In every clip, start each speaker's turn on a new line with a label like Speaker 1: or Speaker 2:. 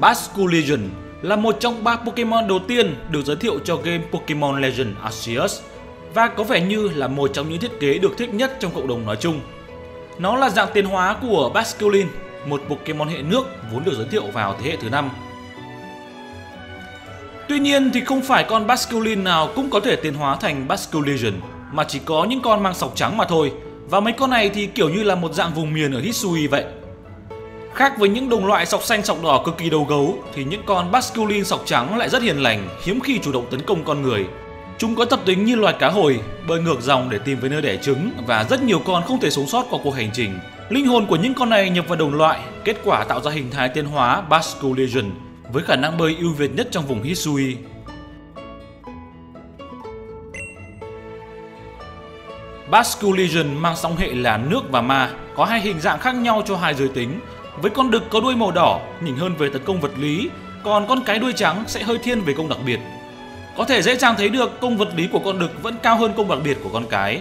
Speaker 1: Basculegion là một trong ba Pokemon đầu tiên được giới thiệu cho game Pokemon Legend Arceus và có vẻ như là một trong những thiết kế được thích nhất trong cộng đồng nói chung. Nó là dạng tiến hóa của Basculin, một Pokemon hệ nước vốn được giới thiệu vào thế hệ thứ 5. Tuy nhiên thì không phải con Basculin nào cũng có thể tiến hóa thành Basculegion, mà chỉ có những con mang sọc trắng mà thôi. Và mấy con này thì kiểu như là một dạng vùng miền ở Hisui vậy. Khác với những đồng loại sọc xanh sọc đỏ cực kỳ đầu gấu thì những con Basculin sọc trắng lại rất hiền lành, hiếm khi chủ động tấn công con người. Chúng có tập tính như loài cá hồi, bơi ngược dòng để tìm về nơi đẻ trứng và rất nhiều con không thể sống sót qua cuộc hành trình. Linh hồn của những con này nhập vào đồng loại, kết quả tạo ra hình thái tiến hóa Basculegion với khả năng bơi ưu việt nhất trong vùng Hisui. Basculegion mang song hệ là nước và ma, có hai hình dạng khác nhau cho hai giới tính. Với con đực có đuôi màu đỏ, nhỉnh hơn về tấn công vật lý, còn con cái đuôi trắng sẽ hơi thiên về công đặc biệt. Có thể dễ dàng thấy được công vật lý của con đực vẫn cao hơn công đặc biệt của con cái.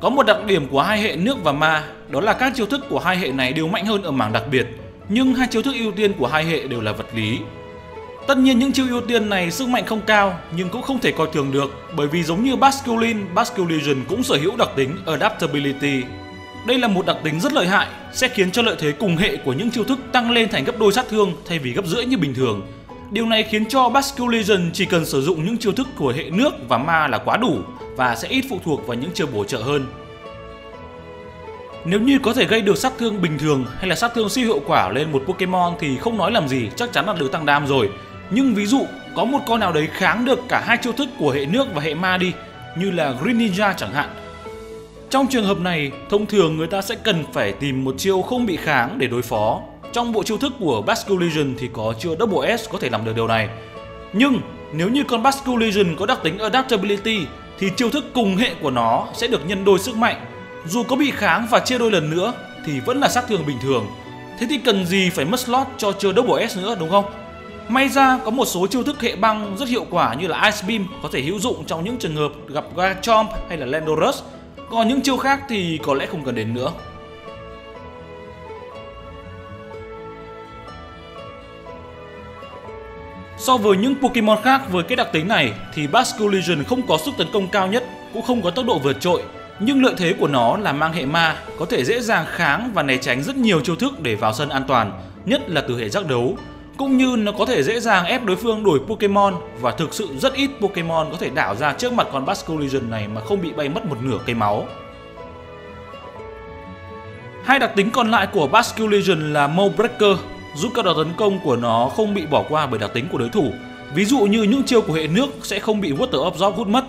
Speaker 1: Có một đặc điểm của hai hệ nước và ma, đó là các chiêu thức của hai hệ này đều mạnh hơn ở mảng đặc biệt, nhưng hai chiêu thức ưu tiên của hai hệ đều là vật lý. Tất nhiên những chiêu ưu tiên này sức mạnh không cao nhưng cũng không thể coi thường được bởi vì giống như Basculin, Basculision cũng sở hữu đặc tính Adaptability. Đây là một đặc tính rất lợi hại, sẽ khiến cho lợi thế cùng hệ của những chiêu thức tăng lên thành gấp đôi sát thương thay vì gấp rưỡi như bình thường. Điều này khiến cho Basculegion chỉ cần sử dụng những chiêu thức của hệ nước và ma là quá đủ và sẽ ít phụ thuộc vào những chiêu bổ trợ hơn. Nếu như có thể gây được sát thương bình thường hay là sát thương siêu hiệu quả lên một Pokemon thì không nói làm gì, chắc chắn là được tăng đam rồi. Nhưng ví dụ có một con nào đấy kháng được cả hai chiêu thức của hệ nước và hệ ma đi, như là Greninja chẳng hạn. Trong trường hợp này, thông thường người ta sẽ cần phải tìm một chiêu không bị kháng để đối phó. Trong bộ chiêu thức của Basculegion thì có chiêu Double S có thể làm được điều này. Nhưng nếu như con Basculegion có đặc tính Adaptability thì chiêu thức cùng hệ của nó sẽ được nhân đôi sức mạnh. Dù có bị kháng và chia đôi lần nữa thì vẫn là sát thương bình thường. Thế thì cần gì phải mất slot cho chiêu Double S nữa đúng không? May ra có một số chiêu thức hệ băng rất hiệu quả như là Ice Beam có thể hữu dụng trong những trường hợp gặp Garchomp hay là Landorus. Còn những chiêu khác thì có lẽ không cần đến nữa. So với những Pokemon khác với cái đặc tính này thì Basculegion không có sức tấn công cao nhất, cũng không có tốc độ vượt trội, nhưng lợi thế của nó là mang hệ ma, có thể dễ dàng kháng và né tránh rất nhiều chiêu thức để vào sân an toàn, nhất là từ hệ giác đấu. Cũng như nó có thể dễ dàng ép đối phương đổi Pokemon và thực sự rất ít Pokemon có thể đảo ra trước mặt con Basculegion này mà không bị bay mất một nửa cây máu. Hai đặc tính còn lại của Basculegion là Mow Breaker giúp các đòn tấn công của nó không bị bỏ qua bởi đặc tính của đối thủ. Ví dụ như những chiêu của hệ nước sẽ không bị Water Absorb hút mất.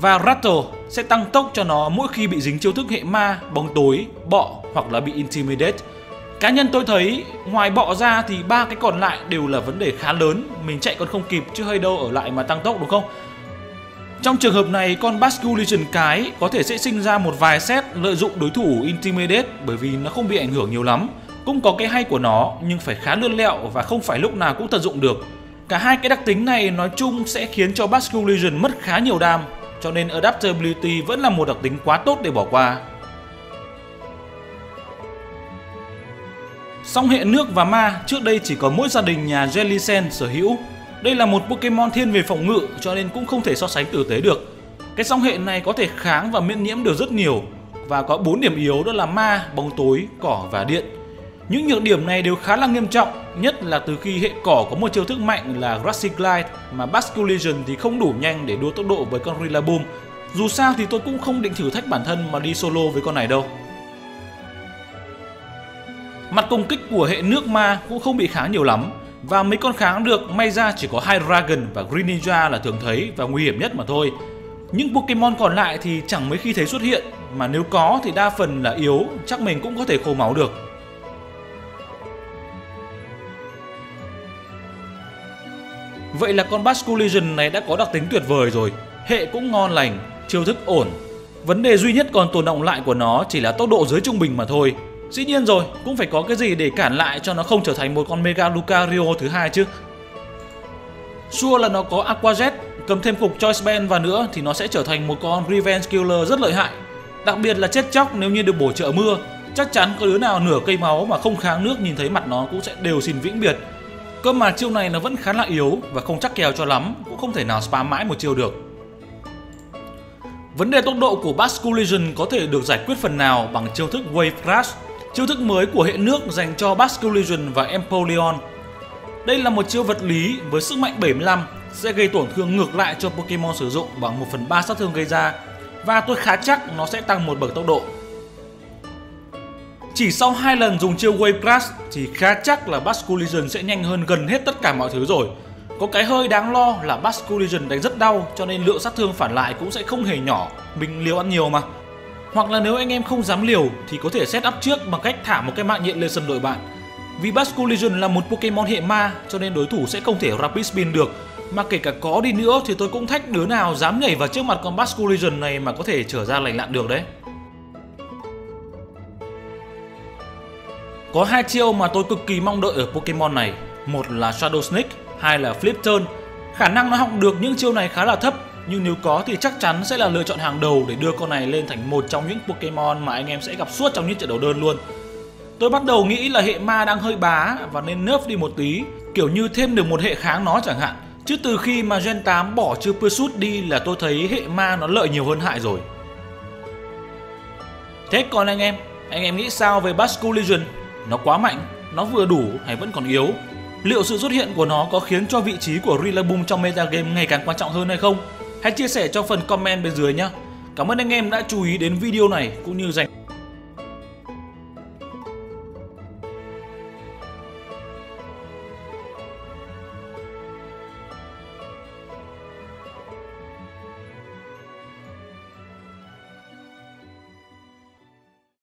Speaker 1: Và Rattle sẽ tăng tốc cho nó mỗi khi bị dính chiêu thức hệ ma, bóng tối, bọ hoặc là bị Intimidate. Cá nhân tôi thấy ngoài bọ ra thì ba cái còn lại đều là vấn đề khá lớn, mình chạy còn không kịp chứ hơi đâu ở lại mà tăng tốc đúng không? Trong trường hợp này, con Basculegion cái có thể sẽ sinh ra một vài set lợi dụng đối thủ Intimidate bởi vì nó không bị ảnh hưởng nhiều lắm cũng có cái hay của nó nhưng phải khá lươn lẹo và không phải lúc nào cũng tận dụng được. Cả hai cái đặc tính này nói chung sẽ khiến cho Basculegion mất khá nhiều đam, cho nên Adaptability vẫn là một đặc tính quá tốt để bỏ qua. Song hệ nước và ma trước đây chỉ có mỗi gia đình nhà Jellicent sở hữu. Đây là một Pokemon thiên về phòng ngự cho nên cũng không thể so sánh tử tế được. Cái song hệ này có thể kháng và miễn nhiễm được rất nhiều và có 4 điểm yếu đó là ma, bóng tối, cỏ và điện. Những nhược điểm này đều khá là nghiêm trọng, nhất là từ khi hệ cỏ có một chiêu thức mạnh là Grassy Glide mà Basculegion thì không đủ nhanh để đua tốc độ với con Rillaboom. Dù sao thì tôi cũng không định thử thách bản thân mà đi solo với con này đâu. Mặt công kích của hệ nước ma cũng không bị kháng nhiều lắm và mấy con kháng được may ra chỉ có hai Dragon và Green Ninja là thường thấy và nguy hiểm nhất mà thôi. Những Pokemon còn lại thì chẳng mấy khi thấy xuất hiện mà nếu có thì đa phần là yếu, chắc mình cũng có thể khô máu được. Vậy là con Basculegion này đã có đặc tính tuyệt vời rồi, hệ cũng ngon lành, chiêu thức ổn. Vấn đề duy nhất còn tồn động lại của nó chỉ là tốc độ dưới trung bình mà thôi. Dĩ nhiên rồi, cũng phải có cái gì để cản lại cho nó không trở thành một con Mega Lucario thứ hai chứ. Sure là nó có Aqua Jet, cầm thêm cục Choice Band vào nữa thì nó sẽ trở thành một con Revenge Killer rất lợi hại. Đặc biệt là chết chóc nếu như được bổ trợ mưa Chắc chắn có đứa nào nửa cây máu mà không kháng nước nhìn thấy mặt nó cũng sẽ đều xin vĩnh biệt. Cơ mà chiêu này nó vẫn khá là yếu và không chắc kèo cho lắm, cũng không thể nào spam mãi một chiêu được. Vấn đề tốc độ của Bass Collision có thể được giải quyết phần nào bằng chiêu thức Wave Crash, chiêu thức mới của hệ nước dành cho Basque Legion và Empoleon. Đây là một chiêu vật lý với sức mạnh 75 sẽ gây tổn thương ngược lại cho Pokemon sử dụng bằng 1 phần 3 sát thương gây ra và tôi khá chắc nó sẽ tăng một bậc tốc độ. Chỉ sau hai lần dùng chiêu Wave Crash thì khá chắc là Bass sẽ nhanh hơn gần hết tất cả mọi thứ rồi. Có cái hơi đáng lo là Bass đánh rất đau cho nên lượng sát thương phản lại cũng sẽ không hề nhỏ, mình liều ăn nhiều mà. Hoặc là nếu anh em không dám liều thì có thể set up trước bằng cách thả một cái mạng nhện lên sân đội bạn. Vì Bass là một Pokemon hệ ma cho nên đối thủ sẽ không thể Rapid Spin được mà kể cả có đi nữa thì tôi cũng thách đứa nào dám nhảy vào trước mặt con Bass này mà có thể trở ra lành lặn được đấy. Có hai chiêu mà tôi cực kỳ mong đợi ở Pokemon này, một là Shadow Snake, hai là Flip Turn. Khả năng nó học được những chiêu này khá là thấp, nhưng nếu có thì chắc chắn sẽ là lựa chọn hàng đầu để đưa con này lên thành một trong những Pokemon mà anh em sẽ gặp suốt trong những trận đấu đơn luôn. Tôi bắt đầu nghĩ là hệ ma đang hơi bá và nên nerf đi một tí, kiểu như thêm được một hệ kháng nó chẳng hạn. Chứ từ khi mà Gen 8 bỏ chiêu Pursuit đi là tôi thấy hệ ma nó lợi nhiều hơn hại rồi. Thế còn anh em, anh em nghĩ sao về Bass Nó quá mạnh, nó vừa đủ hay vẫn còn yếu? Liệu sự xuất hiện của nó có khiến cho vị trí của Rillaboom trong metagame ngày càng quan trọng hơn hay không? Hãy chia sẻ trong phần comment bên dưới nhé. Cảm ơn anh em đã chú ý đến video này cũng như dành